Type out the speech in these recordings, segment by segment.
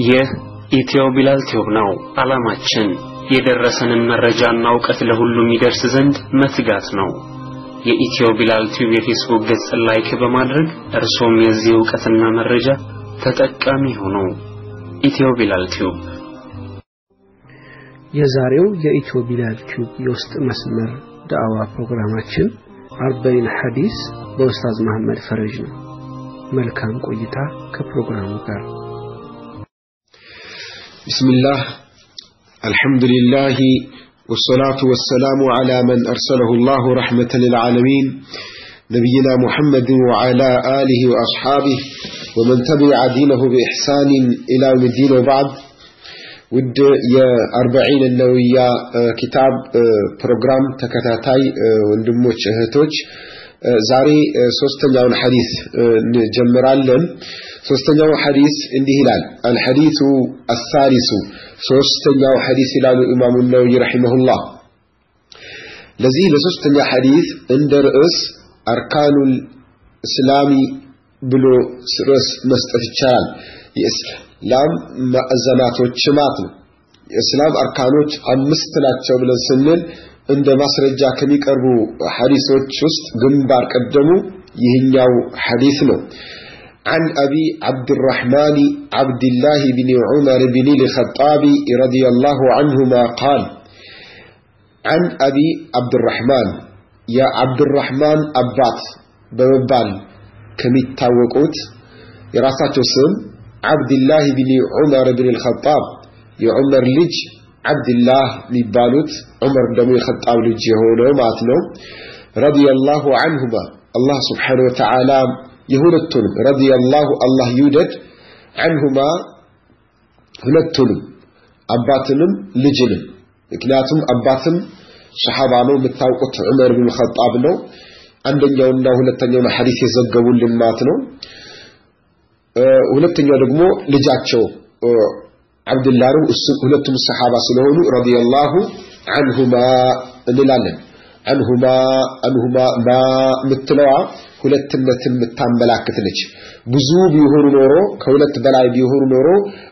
ይህ ኢትዮ ቢላል ቲዩብ ነው። ዓላማችን የደረሰንን መረጃና እውቀት ለሁሉም ይደርስ ዘንድ መትጋት ነው። የኢትዮ ቢላል ቲዩብ የፌስቡክ ገጽ like በማድረግ እርሶም የዚህ እውቀትና መረጃ ተጠቃሚ ሆኑ። ኢትዮ ቢላል ቲዩብ የዛሬው የኢትዮ ቢላል ቲዩብ የውስጥ መስመር ዳዕዋ ፕሮግራማችን አርበዒን ሐዲስ በኡስታዝ መሐመድ ፈረጅ ነው። መልካም ቆይታ ከፕሮግራሙ ጋር። بسم الله الحمد لله والصلاة والسلام على من أرسله الله رحمة للعالمين نبينا محمد وعلى آله وأصحابه ومن تبع دينه بإحسان إلى الدين وبعد. ود يا أربعين النوية آه، كتاب آه، بروجرام تكتاتاي آه، وندموش هتوش زاري سوستن حديث نجمرالن. ሶስተኛው ሐዲስ እንዲህ ይላል አልሐዲሱ አሳሊሱ ሶስተኛው ሐዲስ ይላሉ ኢማሙ ነወዊ ረሂመሁላህ ለዚህ ለሶስተኛ ሐዲስ እንደ ርዕስ አርካኑል እስላሚ ብሎ ርዕስ መስጠት ይቻላል የእስላም ማዕዘናቶች ማለት ነው የእስላም አርካኖች አምስት ናቸው ብለን ስንል እንደ ማስረጃ ከሚቀርቡ ሐዲሶች ውስጥ ግንባር ቀደሙ ይህኛው ሐዲስ ነው عن أبي عبد الرحمن عبد الله بن عمر بن الخطاب رضي الله عنهما قال عن أبي عبد الرحمن يا عبد الرحمن أبات بمبال كم التاوقوت يراسات اسم عبد الله بن عمر بن الخطاب يا عمر لج عبد الله لبالوت عمر بن الخطاب لجهونه ماتنو رضي الله عنهما الله سبحانه وتعالى የሁለቱንም ረዲየላሁ አላህ ይውደድ። ዐንሁማ ሁለቱንም አባትንም ልጅንም። ምክንያቱም አባትም ሰሓባ ነው የምታውቁት ዑመር ብን ኸጣብ ነው። አንደኛውና ሁለተኛውን ሐዲስ የዘገቡልን ማለት ነው። ሁለተኛው ደግሞ ልጃቸው አብዱላህ ነው። ሁለቱም ሰሓባ ስለሆኑ ረዲየላሁ አንሁማ እንላለን። አንሁማ አንሁማ ማ ምትለዋ ሁለትነትን የምታመላክት ነች። ብዙ ቢሆኑ ኖሮ ከሁለት በላይ ቢሆኑ ኖሮ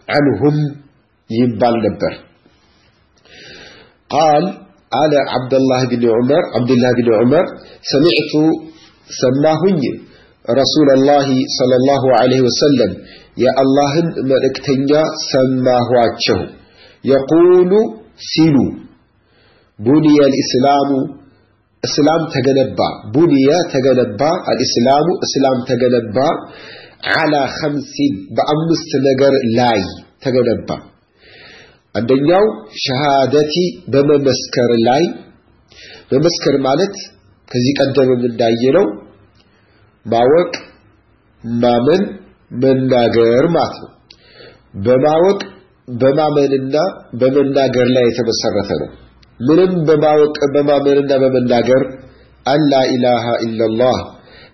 አንሁም ይባል ነበር። ቃል አለ ዓብደላህ ብን ዑመር ዓብድላህ ብን ዑመር ሰሚዕቱ ሰማሁኝ ረሱላላህ ሰለላሁ ዐለይሂ ወሰለም የአላህን መልእክተኛ ሰማኋቸው። የቁሉ ሲሉ ቡንየ ልእስላሙ እስላም ተገነባ ቡንየ ተገነባ አልእስላሙ እስላም ተገነባ ዓላ ኸምሲን በአምስት ነገር ላይ ተገነባ። አንደኛው ሸሃደቲ በመመስከር ላይ። መመስከር ማለት ከዚህ ቀደምም እንዳየነው ማወቅ ማመን መናገር ማለት ነው። በማወቅ በማመንና በመናገር ላይ የተመሰረተ ነው ምንም በማወቅ በማመንና በመናገር አላ ኢላሃ ኢላላህ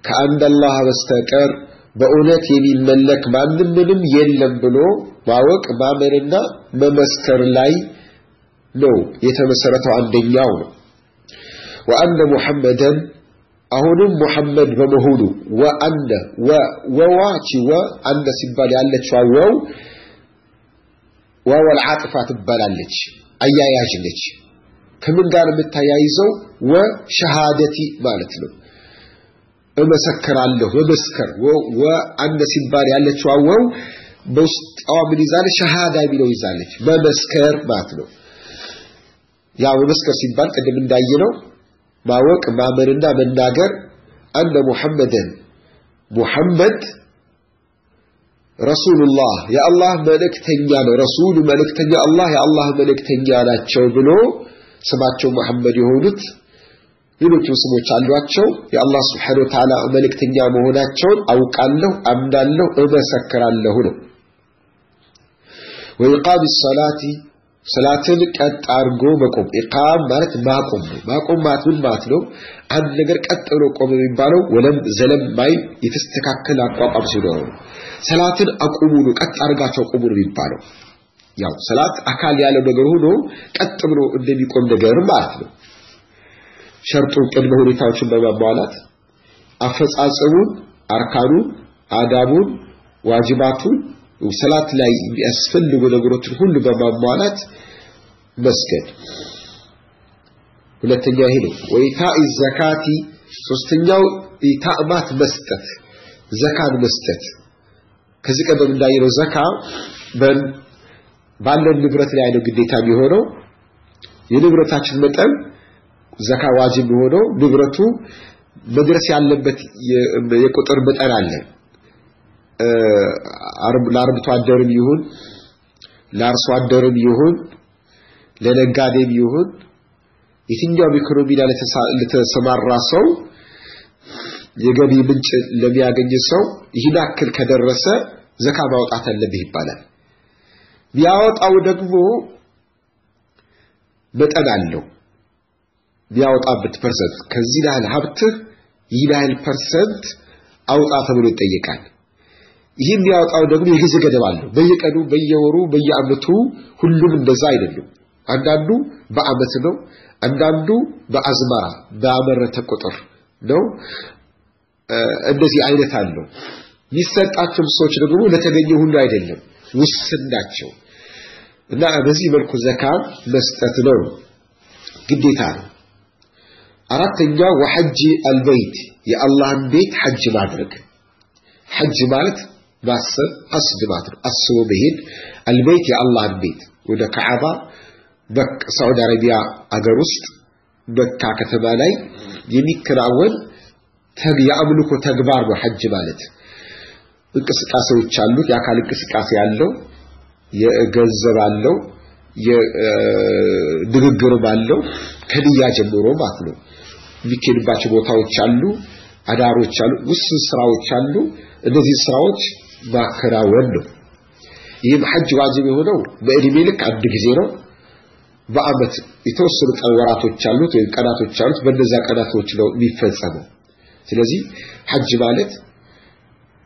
ከአንድ አላህ በስተቀር በእውነት የሚመለክ ማንም ምንም የለም ብሎ ማወቅ ማመንና መመስከር ላይ ነው የተመሰረተው አንደኛው ነው። ወአነ ሙሐመደን አሁንም ሙሐመድ በመሆኑ ወአነ ወዋቺ ወ አነ ሲባል ያለችው ወው ዋወል ዓጥፋ ትባላለች አያያዥ ነች ከምን ጋር የምታያይዘው? ወሸሃደቲ ማለት ነው። እመሰክራለሁ መመስከር። ወአነ ሲባል ያለችው ወው በውስጧ ምን ይዛለች? ሸሃዳ የሚለው ይዛለች። መመስከር ማለት ነው። ያ መመስከር ሲባል ቅድም እንዳየነው ማወቅ ማመንና መናገር። አነ ሙሐመደን ሙሐመድ ረሱሉላህ የአላህ መልእክተኛ ነው። ረሱሉ መልእክተኛ አላህ የአላህ መልእክተኛ ናቸው ብሎ ስማቸው መሐመድ የሆኑት ሌሎችም ስሞች አሏቸው። የአላህ ስብሓን ወተዓላ መልእክተኛ መሆናቸውን አውቃለሁ አምናለሁ እመሰክራለሁ ነው። ወኢቃም ሰላቲ ሰላትን ቀጥ አድርጎ መቆም። ኢቃም ማለት ማቆም ነው። ማቆም ማለት ምን ማለት ነው? አንድ ነገር ቀጥ ብሎ ቆም የሚባለው ወለም ዘለም ማይ የተስተካከለ አቋቋም ሲኖረው ነው። ሰላትን አቁሙ ነው ቀጥ አድርጋቸው አቁሙ ነው የሚባለው ያው ሰላት አካል ያለው ነገር ሆኖ ቀጥ ብሎ እንደሚቆም ነገር ማለት ነው። ሸርጡን ቅድመ ሁኔታዎችን በማሟላት አፈጻጸሙን አርካኑን አዳቡን ዋጅባቱን ሰላት ላይ የሚያስፈልጉ ነገሮችን ሁሉ በማሟላት መስገድ። ሁለተኛ ይሄ ነው። ወኢታኢ ዘካቲ ሶስተኛው ኢታእማት መስጠት ዘካን መስጠት። ከዚህ ቀደም እንዳየነው ዘካ ባለን ንብረት ላይ ነው ግዴታ የሚሆነው የንብረታችን መጠን ዘካ ዋጅብ የሚሆነው ንብረቱ መድረስ ያለበት የቁጥር መጠን አለ ለአርብቶ አደርም ይሁን ለአርሶ አደርም ይሁን ለነጋዴም ይሁን የትኛውም ኢኮኖሚ ላይ ለተሰማራ ሰው የገቢ ምንጭ ለሚያገኝ ሰው ይህን ያክል ከደረሰ ዘካ ማውጣት አለብህ ይባላል። ቢያወጣው ደግሞ መጠን አለው። ቢያወጣበት percent ከዚህ ያህል ሀብትህ ይህን ያህል percent አውጣ ተብሎ ይጠየቃል። ይህ የሚያወጣው ደግሞ የጊዜ ገደብ አለው። በየቀኑ፣ በየወሩ፣ በየአመቱ ሁሉም እንደዛ አይደሉም። አንዳንዱ በአመት ነው፣ አንዳንዱ በአዝመራ በአመረተ ቁጥር ነው። እንደዚህ አይነት አለው። የሚሰጣቸው ሰዎች ደግሞ ለተገኘ ሁሉ አይደለም፣ ውስን ናቸው እና በዚህ መልኩ ዘካ መስጠት ነው ግዴታ ነው። አራተኛ ወሐጅ አልበይት የአላህን ቤት ሐጅ ማድረግ ሐጅ ማለት ማሰብ ቀስድ ማለት ነው። አስቦ መሄድ አልበይት የአላህን ቤት ወደ ከዓባ ሳዑዲ አረቢያ አገር ውስጥ መካ ከተማ ላይ የሚከናወን የአምልኮ ተግባር ነው ሐጅ ማለት። እንቅስቃሴዎች አሉት። የአካል እንቅስቃሴ ያለው፣ የገንዘብ አለው፣ የንግግርም አለው ከንያ ጀምሮ ማለት ነው። የሚኬድባቸው ቦታዎች አሉ፣ አዳሮች አሉ፣ ውስን ስራዎች አሉ። እነዚህ ስራዎች ማከናወን ነው። ይህም ሐጅ ዋጅብ የሆነው በእድሜ ልክ አንድ ጊዜ ነው። በአመት የተወሰኑ ቀን ወራቶች አሉት ወይም ቀናቶች አሉት። በእነዚያ ቀናቶች ነው የሚፈጸመው። ስለዚህ ሐጅ ማለት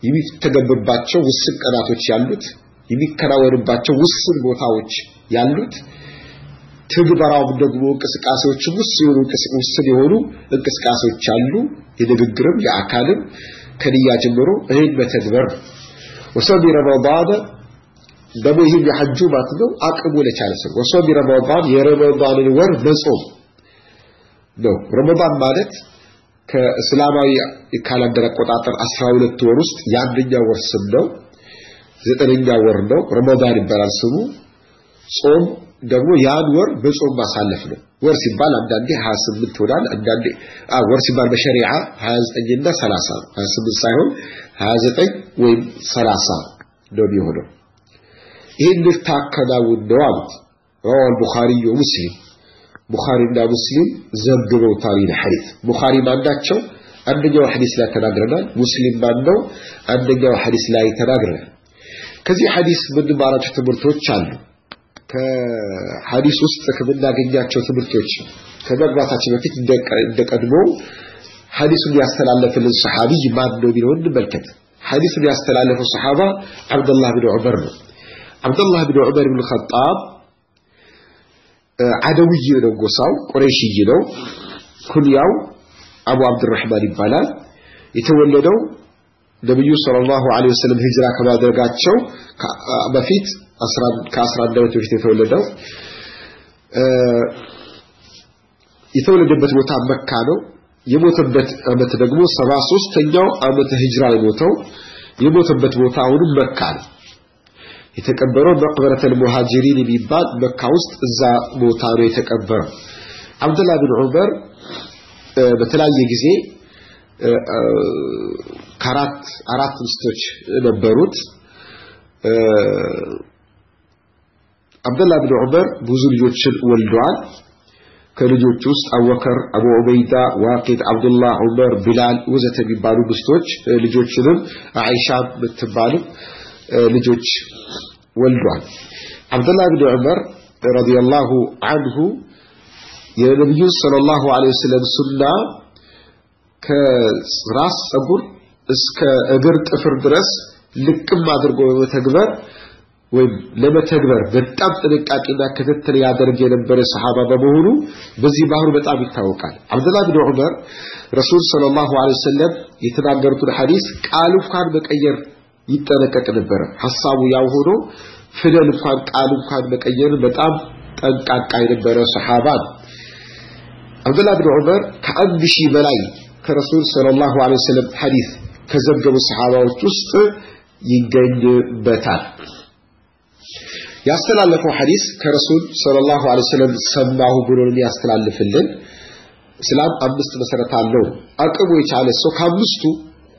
የሚተገበርባቸው ውስን ቀናቶች ያሉት የሚከናወንባቸው ውስን ቦታዎች ያሉት ትግበራውም ደግሞ እንቅስቃሴዎች ውስን የሆኑ እንቅስቃሴዎች አሉ። የንግግርም የአካልም ከንያ ጀምሮ ይህን መተግበር ነው። ረመዳን ደግሞ ይህም የሐጁ ማለት ነው አቅሙ ለቻለ ሰው ወሰሚ ረመዳን የረመዳንን ወር መጾም ነው። ረመዳን ማለት ከእስላማዊ ካላንደር አቆጣጠር 12 ወር ውስጥ የአንደኛ ወር ስም ነው። ዘጠነኛ ወር ነው። ረመዳን ይባላል ስሙ። ጾም ደግሞ ያን ወር በጾም ማሳለፍ ነው። ወር ሲባል አንዳንዴ 28 ይሆናል። አንዳንዴ ወር ሲባል በሸሪዓ 29 እና 30 ነው። 28 ሳይሆን 29 ወይም 30 ነው የሚሆነው። ይህን ታከናውን ነው አሉት ረዋል ቡኻሪ ወሙስሊም ቡኻሪና ሙስሊም ዘግበውታል ሐዲስ። ቡኻሪ ማናቸው? አንደኛው ሐዲስ ላይ ተናግረናል። ሙስሊም ማነው? አንደኛው ሐዲስ ላይ ተናግረናል። ከዚህ ሐዲስ የምንማራቸው ትምህርቶች አሉ። ከሐዲስ ውስጥ ከምናገኛቸው ትምህርቶች ከመግባታችን በፊት እንደቀድሞ ሐዲሱን ያስተላለፈልን ሰሐቢይ ማን ነው የሚለውን እንመልከት። ሐዲሱን ያስተላለፈው ሰሐባ አብደላህ ብን ዑመር ነው። አብደላህ ብን ዑመር ብን ኸጣብ አደውይ ነው ጎሳው፣ ቁረይሽይ ነው። ኩንያው አቡ አብድራህማን ይባላል። የተወለደው ነብዩ ሰለላሁ ዐለይሂ ወሰለም ሂጅራ ከማድረጋቸው በፊት ከ11 ዓመት በፊት የተወለደው የተወለደበት ቦታ መካ ነው። የሞተበት ዓመት ደግሞ 73ኛው ዓመተ ሂጅራ ላይ ሞተው የሞተበት ቦታ አሁንም መካ ነው። የተቀበረው መቅበረተል ሙሃጅሪን የሚባል መካ ውስጥ እዛ ቦታ ነው የተቀበረው። አብዱላህ ብን ዑመር በተለያየ ጊዜ ከአራት አራት ሚስቶች ነበሩት። አብዱላህ ብን ዑመር ብዙ ልጆችን ወልደዋል። ከልጆች ውስጥ አቡበከር፣ አቡ ዑበይዳ፣ ዋቂድ፣ አብዱላህ፣ ዑመር፣ ቢላል ወዘተ የሚባሉ ሚስቶች ልጆችንም አይሻ የምትባሉ ልጆች ወልዷል። አብዱላህ ብን ዑመር ረዲየላሁ አንሁ የነቢዩን ሰለላሁ ዐለይሂ ወሰለም ሱና ከራስ ፀጉር እስከ እግር ጥፍር ድረስ ልቅም አድርጎ በመተግበር ወይም ለመተግበር በጣም ጥንቃቄና ክትትል ያደርግ የነበረ ሰሃባ በመሆኑ በዚህ ባህሩ በጣም ይታወቃል። አብዱላህ ብን ዑመር ረሱል ሰለላሁ ዐለይሂ ወሰለም የተናገሩትን ሐዲስ ቃል እንኳን መቀየር ይጠነቀቅ ነበረ። ሐሳቡ ያው ሆኖ ፊደል እንኳን ቃል እንኳን መቀየር በጣም ጠንቃቃ የነበረ ሰሃባ አብዱላህ ብን ዑመር ከአንድ ሺህ በላይ ከረሱል ሰለላሁ ዐለይሂ ወሰለም ሐዲስ ከዘገቡ ሰሃባዎች ውስጥ ይገኝበታል። ያስተላለፈው ሐዲስ ከረሱል ሰለላሁ ዐለይሂ ወሰለም ሰማሁ ብሎ የሚያስተላልፍልን እስላም አምስት መሰረት አለው። አቅሙ የቻለ ሰው ከአምስቱ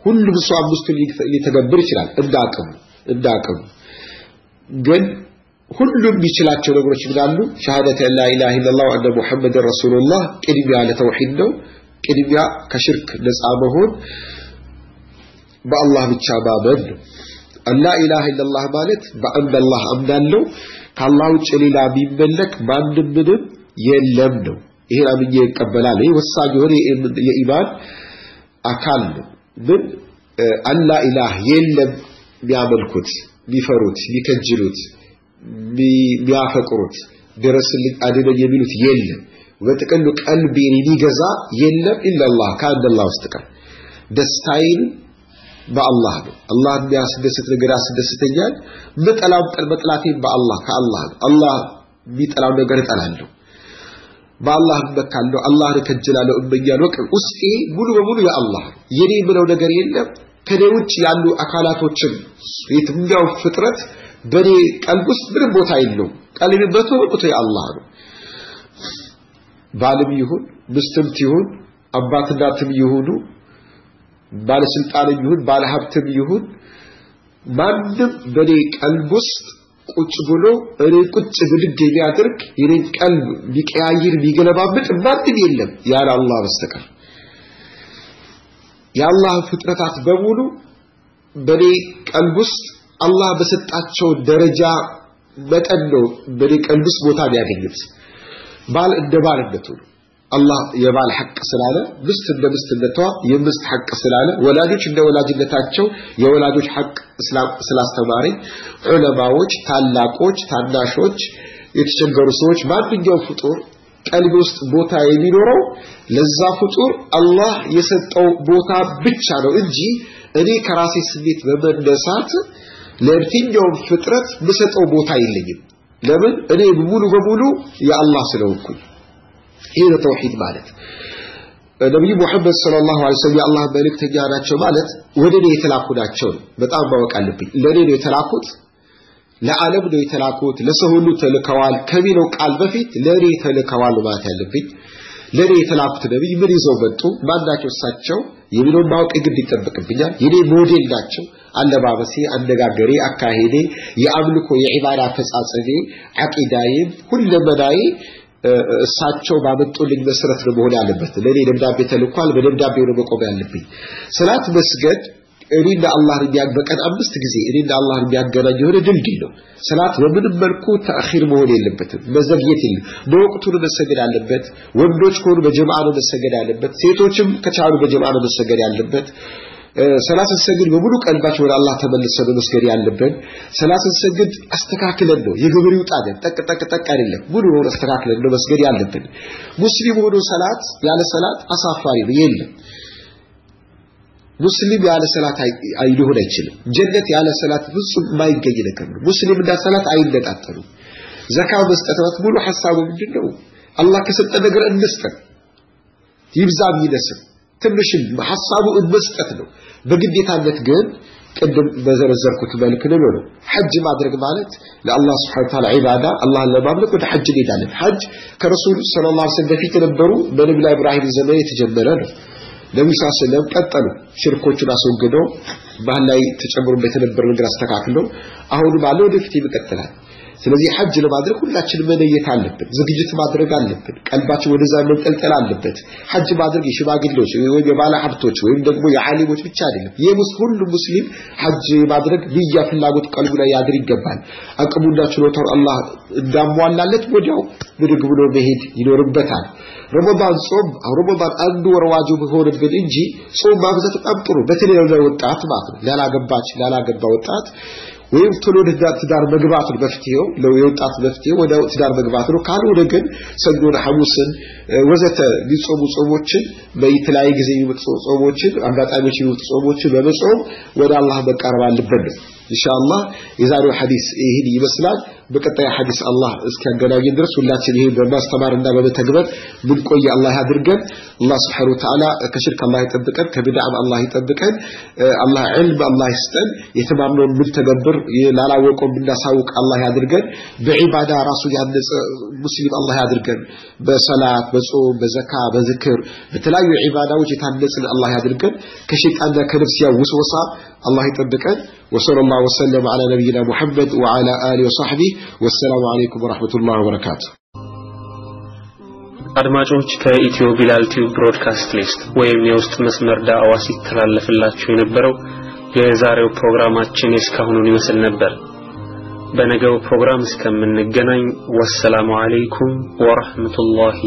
ሁሉም ሰው አምስቱን ሊተገብር ይችላል እንደ አቅሙ ግን ሁሉም የሚችላቸው ነገሮች ምናሉ ሸሃደተ ላ ኢላሃ ኢላላህ ወአነ ሙሐመድን ረሱሉላህ ቅድሚያ ለተውሂድ ነው። ቅድሚያ ከሽርክ ነፃ መሆን በአላህ ብቻ ማመን ነው። አላ ኢላሃ ኢላላህ ማለት በአንድ አላህ አምናለሁ ከአላህ ውጭ ሌላ የሚመለክ ማንም ምንም የለም ነው። ይሄን አምኜ ይቀበላል። ይሄ ወሳኝ የሆነ የኢማን አካል ነው። ምን አላ ኢላህ የለም የሚያመልኩት፣ የሚፈሩት፣ የሚከጅሉት፣ የሚያፈቅሩት ድረስልኝ አድነኝ የሚሉት የለም። በጥቅሉ ቀልቤን የሚገዛ የለም ኢላላህ ከአንድ አላህ ውስጥ ቀር ደስታዬን በአላህ ነው። አላህ የሚያስደስት ነገር ያስደስተኛል። መጠላው መጥላቴን በአላህ ከአላህ ነው። አላህ የሚጠላው ነገር እጠላለሁ። በአላህ እመካለሁ፣ አላህን እከጅላለሁ፣ እመኛለሁ። በቃ ውስጤ ሙሉ በሙሉ የአላህ የኔ የምለው ነገር የለም። ከኔ ውጭ ያሉ አካላቶችን የትኛው ፍጥረት በኔ ቀልብ ውስጥ ምንም ቦታ የለውም። ቀልቤ መቶ በመቶ የአላህ ነው። ባልም ይሁን ምስትም ይሁን አባት ይሁኑ ባለስልጣንም ይሁን ባለሀብትም ይሁን ማንም በኔ ቀልብ ውስጥ ቁጭ ብሎ እኔ ቁጭ ብድግ የሚያደርግ የኔን ቀልብ ቢቀያይር ቢገለባብጥ ማንም የለም ያለ አላህ በስተቀር። የአላህ ፍጥረታት በሙሉ በኔ ቀልብ ውስጥ አላህ በሰጣቸው ደረጃ መጠን ነው በኔ ቀልብ ውስጥ ቦታ የሚያገኙት። ባል እንደ ባልነቱ ነው። አላህ የባል ሐቅ ስላለ ምስት እንደ ምስትነቷ የምስት ሐቅ ስላለ ወላጆች እንደ ወላጅነታቸው የወላጆች ሐቅ ስላስተማረኝ ዑለማዎች፣ ታላቆች፣ ታናሾች፣ የተቸገሩ ሰዎች ማንኛውም ፍጡር ቀልብ ውስጥ ቦታ የሚኖረው ለዛ ፍጡር አላህ የሰጠው ቦታ ብቻ ነው እንጂ እኔ ከራሴ ስሜት በመነሳት ለየትኛውም ፍጥረት ምሰጠው ቦታ የለኝም። ለምን እኔ ሙሉ በሙሉ የአላህ ስለሆንኩኝ። ይህ ነው ተውሂድ ማለት። ነቢዩ ሙሐመድ ሰለላሁ ዐለይሂ ወሰለም የአላህ መልእክተኛ ናቸው ማለት ወደ እኔ የተላኩ ናቸው በጣም ማወቅ አለብኝ። ለእኔ ነው የተላኩት፣ ለዓለም ነው የተላኩት፣ ለሰው ሁሉ ተልከዋል ከሚለው ቃል በፊት ለእኔ ተልከዋል ማለት ያለብኝ። ለእኔ የተላኩት ነቢይ ምን ይዘው መጡ? ማናቸው እሳቸው የሚለውን ማወቅ ግድ ይጠበቅብኛል። የኔ ሞዴል ናቸው። አለባበሴ፣ አነጋገሬ፣ አካሄዴ፣ የአምልኮ የዒባዳ አፈጻጸሜ፣ አቂዳዬም ሁለመናዬ እሳቸው ባመጡልኝ መሰረት ነው መሆን ያለበት። ለእኔ ደብዳቤ ተልኳል፣ በደብዳቤው ነው መቆም ያለብኝ። ሰላት መስገድ እኔና አላህ በቀን አምስት ጊዜ እኔና አላህ የሚያገናኝ የሆነ ድልድይ ነው። ሰላት በምንም መልኩ ተአኺር መሆን የለበትም፣ መዘግየት የለም። በወቅቱ ነው መሰገድ አለበት። ወንዶች ከሆኑ በጀማዓ ነው መሰገድ ያለበት። ሴቶችም ከቻሉ በጀማዓ ነው መሰገድ ያለበት። ሰላት ስንሰግድ በሙሉ ቀልባችን ወደ አላህ ተመልሰን ነው መስገድ ያለብን። ሰላት ስንሰግድ አስተካክለን ነው የግብር ይውጣለን። ጠቅ ጠቅ ጠቅ አይደለም፣ ሙሉ ሆኖ አስተካክለን ነው መስገድ ያለብን። ሙስሊም ሆኖ ሰላት ያለ ሰላት አሳፋሪ ነው፣ የለም። ሙስሊም ያለ ሰላት ሊሆን አይችልም። ጀነት ያለ ሰላት ፍጹም የማይገኝ ነገር ነው። ሙስሊም እና ሰላት አይነጣጠሉም። ዘካ መስጠት ሙሉ ሐሳቡ ምንድነው? አላህ ከሰጠ ነገር እንስጠን፣ ይብዛም ይነስም ትንሽም ሐሳቡ መስጠት ነው። በግዴታነት ግን ቅድም በዘረዘርኩት መልክ ነው ነው ሐጅ ማድረግ ማለት ለአላህ Subhanahu Ta'ala ዒባዳ አላህን ለማምለክ ወደ ሐጅ እንሄዳለን። ሐጅ ከረሱል ሰለላሁ ዐለይሂ ወሰለም በፊት የነበሩ በነቢዩ ኢብራሂም ዘመን የተጀመረ ነው። ነብዩ ሰለላሁ ቀጠሉ። ሽርኮቹን አስወግደው ባህል ላይ ተጨምሮበት የነበረ ነገር አስተካክለው አሁንም አለ ወደፊት ይቀጥላል። ስለዚህ ሐጅ ለማድረግ ሁላችንም መነየት አለብን፣ ዝግጅት ማድረግ አለብን። ቀልባችን ወደዛ መንጠልጠል አለበት። ሐጅ ማድረግ የሽማግሌዎች ወይም የባለ ሀብቶች ወይም ደግሞ የዓሊሞች ብቻ አይደለም። ሁሉም ሙስሊም ሐጅ ማድረግ ንያ ፍላጎት ቀልቡ ላይ ያድር ይገባል። አቅሙና ችሎታው አላህ እንዳሟላለት ወዲያው ብድግ ብሎ መሄድ ይኖርበታል። ረመዳን ጾም ረመዳን አንዱ ወር ዋጅብ ሆነብን እንጂ ጾም ማብዛት በጣም ጥሩ፣ በተለይ ለወጣት ማለት ላላገባች ላላገባ ወጣት ወይም ቶሎ ወደ ትዳር መግባት ነው መፍትሄው የወጣት መፍትሄው ወደ ትዳር መግባት ነው። ካልሆነ ግን ሰኞን ሐሙስን ወዘተ ሊጾሙ ጾሞችን በየተለያየ ጊዜ የሚመጡ ጾሞችን አጋጣሚዎች የሚመጡ ጾሞችን በመጾም ወደ አላህ መቃረብ አለብን። ኢንሻአላህ የዛሬው ሐዲስ ይህን ይመስላል በቀጣይ ሐዲስ አላህ እስኪያገናኘን ድረስ ሁላችን ይሄን በማስተማርና በመተግበር ምን ቆይ አላህ ያድርገን አላህ Subhanahu Wa Ta'ala ከሽርክ አላህ ይጠብቀን ከቢድዓም አላህ ይጠብቀን አላህ ዕልም አላህ ይስጠን የተማርነውን ምን ተገብር ላላወቀው ምናሳውቅ አላህ ያድርገን በዒባዳ ራሱ ያነጸ ሙስሊም አላህ ያድርገን በሰላት በጾም በዘካ በዝክር በተለያዩ ዒባዳዎች የታነጽን አላህ ያድርገን ከሸይጣንና ከነፍስያ ውስወሳ الله يطبقن وصلى الله وسلم على نبينا محمد وعلى آله وصحبه والسلام عليكم ورحمة الله وبركاته። አድማጮች ከኢትዮ ቢላል ቲዩብ broadcast list ወይም የውስጥ መስመር ዳዕዋ ሲተላለፍላችሁ የነበረው የዛሬው ፕሮግራማችን እስካሁኑን ይመስል ነበር። በነገው ፕሮግራም እስከምንገናኝ ወሰላሙ አሌይኩም ወረሕመቱላሂ